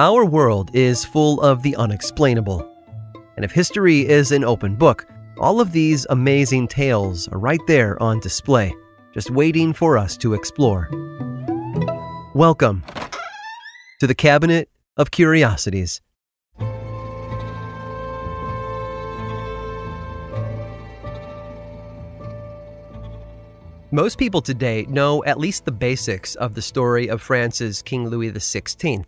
Our world is full of the unexplainable. And if history is an open book, all of these amazing tales are right there on display, just waiting for us to explore. Welcome to the Cabinet of Curiosities. Most people today know at least the basics of the story of France's King Louis XVI.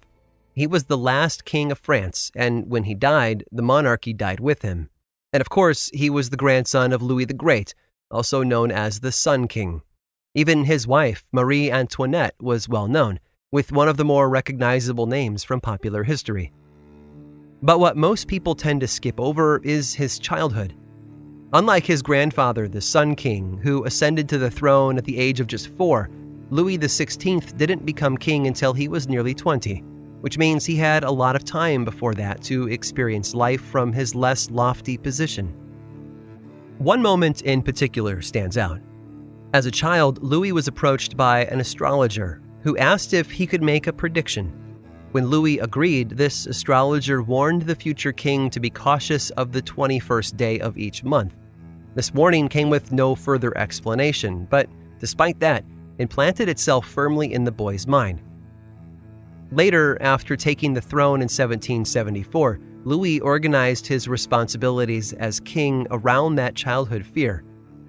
He was the last king of France, and when he died, the monarchy died with him. And of course, he was the grandson of Louis the Great, also known as the Sun King. Even his wife, Marie Antoinette, was well known, with one of the more recognizable names from popular history. But what most people tend to skip over is his childhood. Unlike his grandfather, the Sun King, who ascended to the throne at the age of just four, Louis XVI didn't become king until he was nearly 20 which means he had a lot of time before that to experience life from his less lofty position. One moment in particular stands out. As a child, Louis was approached by an astrologer who asked if he could make a prediction. When Louis agreed, this astrologer warned the future king to be cautious of the 21st day of each month. This warning came with no further explanation, but despite that, it implanted itself firmly in the boy's mind. Later, after taking the throne in 1774, Louis organized his responsibilities as king around that childhood fear.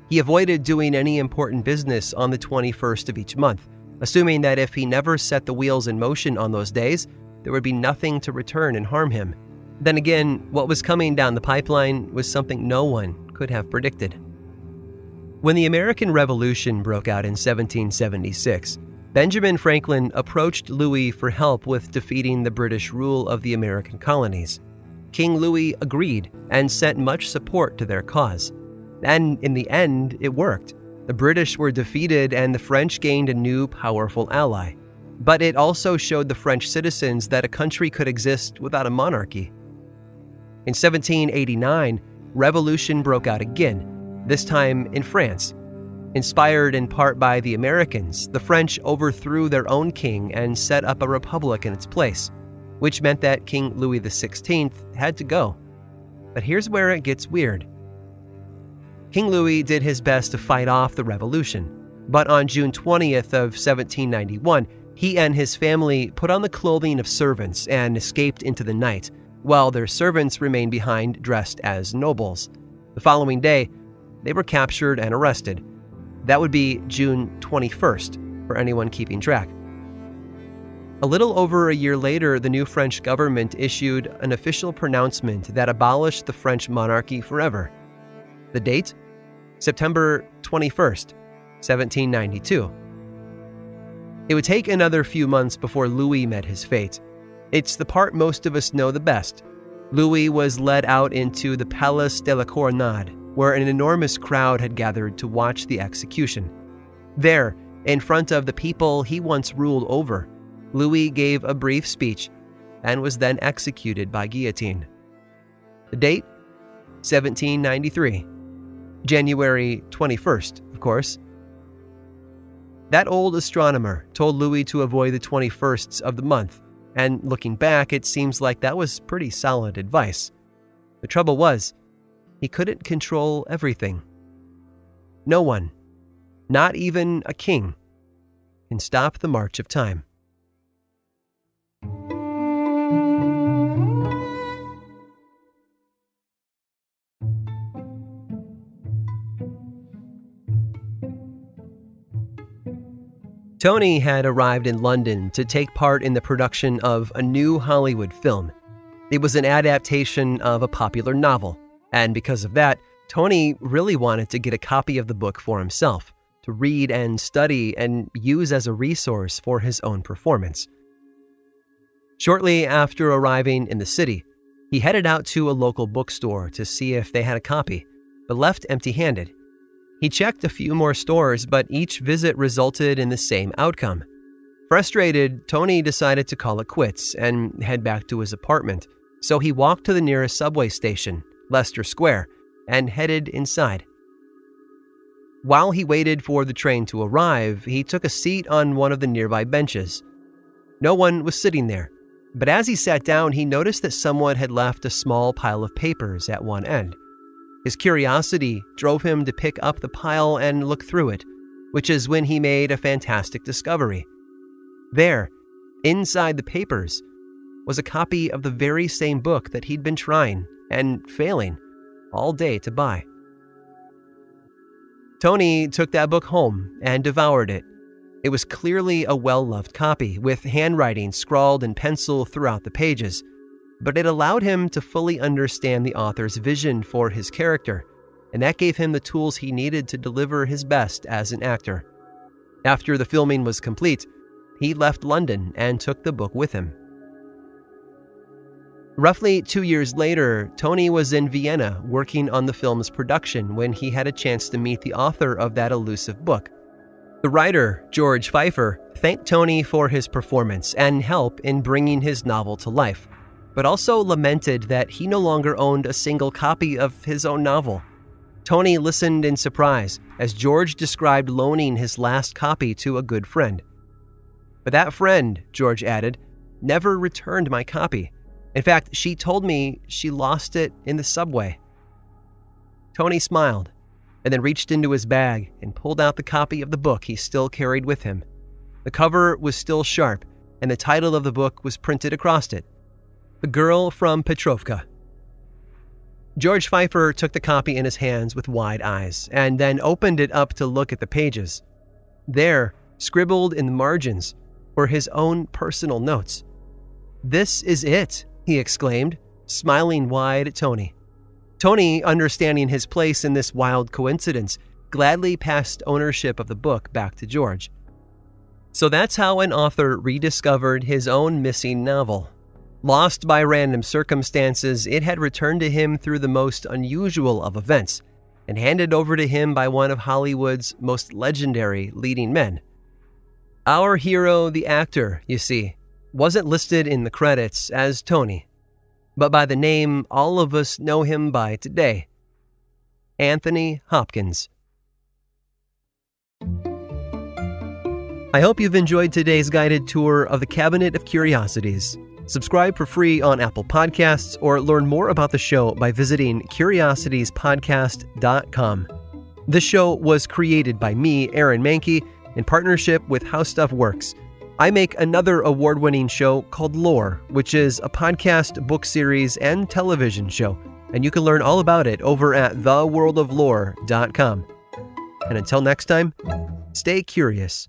He avoided doing any important business on the 21st of each month, assuming that if he never set the wheels in motion on those days, there would be nothing to return and harm him. Then again, what was coming down the pipeline was something no one could have predicted. When the American Revolution broke out in 1776, Benjamin Franklin approached Louis for help with defeating the British rule of the American colonies. King Louis agreed and sent much support to their cause. And in the end, it worked. The British were defeated and the French gained a new powerful ally. But it also showed the French citizens that a country could exist without a monarchy. In 1789, revolution broke out again, this time in France, Inspired in part by the Americans, the French overthrew their own king and set up a republic in its place, which meant that King Louis XVI had to go. But here's where it gets weird. King Louis did his best to fight off the revolution, but on June 20th of 1791, he and his family put on the clothing of servants and escaped into the night, while their servants remained behind dressed as nobles. The following day, they were captured and arrested. That would be June 21st, for anyone keeping track. A little over a year later, the new French government issued an official pronouncement that abolished the French monarchy forever. The date? September 21st, 1792. It would take another few months before Louis met his fate. It's the part most of us know the best. Louis was led out into the Place de la Coronade, where an enormous crowd had gathered to watch the execution. There, in front of the people he once ruled over, Louis gave a brief speech and was then executed by guillotine. The date? 1793. January 21st, of course. That old astronomer told Louis to avoid the 21sts of the month, and looking back, it seems like that was pretty solid advice. The trouble was, he couldn't control everything. No one, not even a king, can stop the march of time. Tony had arrived in London to take part in the production of a new Hollywood film. It was an adaptation of a popular novel. And because of that, Tony really wanted to get a copy of the book for himself, to read and study and use as a resource for his own performance. Shortly after arriving in the city, he headed out to a local bookstore to see if they had a copy, but left empty handed. He checked a few more stores, but each visit resulted in the same outcome. Frustrated, Tony decided to call it quits and head back to his apartment, so he walked to the nearest subway station Leicester Square, and headed inside. While he waited for the train to arrive, he took a seat on one of the nearby benches. No one was sitting there, But as he sat down, he noticed that someone had left a small pile of papers at one end. His curiosity drove him to pick up the pile and look through it, which is when he made a fantastic discovery. There, inside the papers, was a copy of the very same book that he'd been trying and failing all day to buy. Tony took that book home and devoured it. It was clearly a well loved copy, with handwriting scrawled in pencil throughout the pages, but it allowed him to fully understand the author's vision for his character, and that gave him the tools he needed to deliver his best as an actor. After the filming was complete, he left London and took the book with him. Roughly two years later, Tony was in Vienna working on the film's production when he had a chance to meet the author of that elusive book. The writer, George Feifer, thanked Tony for his performance and help in bringing his novel to life, but also lamented that he no longer owned a single copy of his own novel. Tony listened in surprise as George described loaning his last copy to a good friend. But that friend, George added, never returned my copy. In fact, she told me she lost it in the subway. Tony smiled and then reached into his bag and pulled out the copy of the book he still carried with him. The cover was still sharp, and the title of the book was printed across it The Girl from Petrovka. George Feifer took the copy in his hands with wide eyes and then opened it up to look at the pages. There, scribbled in the margins, were his own personal notes. This is it, he exclaimed, smiling wide at Tony. Tony, understanding his place in this wild coincidence, gladly passed ownership of the book back to George. So that's how an author rediscovered his own missing novel. Lost by random circumstances, it had returned to him through the most unusual of events and handed over to him by one of Hollywood's most legendary leading men. Our hero, the actor, you see, wasn't listed in the credits as Tony, but by the name all of us know him by today Anthony Hopkins. I hope you've enjoyed today's guided tour of the Cabinet of Curiosities. Subscribe for free on Apple Podcasts or learn more about the show by visiting curiositiespodcast.com. This show was created by me, Aaron Mahnke, in partnership with How Stuff Works I make another award winning show called Lore, which is a podcast, book series, and television show. And you can learn all about it over at theworldoflore.com. And until next time, stay curious.